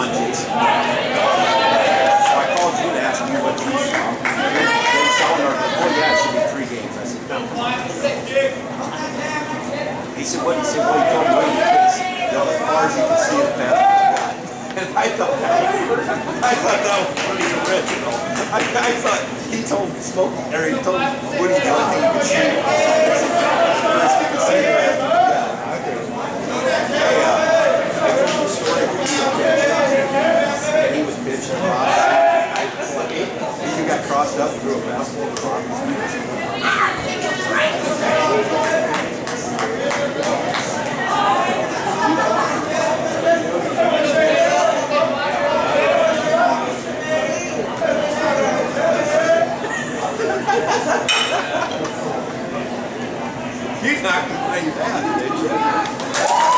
on, Jason. So I called you to ask you what you saw. Then Sean Arthur, oh yeah, it should be three games. I said, no. He said, what? He said, well, you don't wait because you know, as far as you can see the better. And I thought that was, I thought that was pretty original. I, I thought he told me, Smokey, or he told me what he Woody Guthrie crossed up and threw a fastball to He's not complaining bad, did you?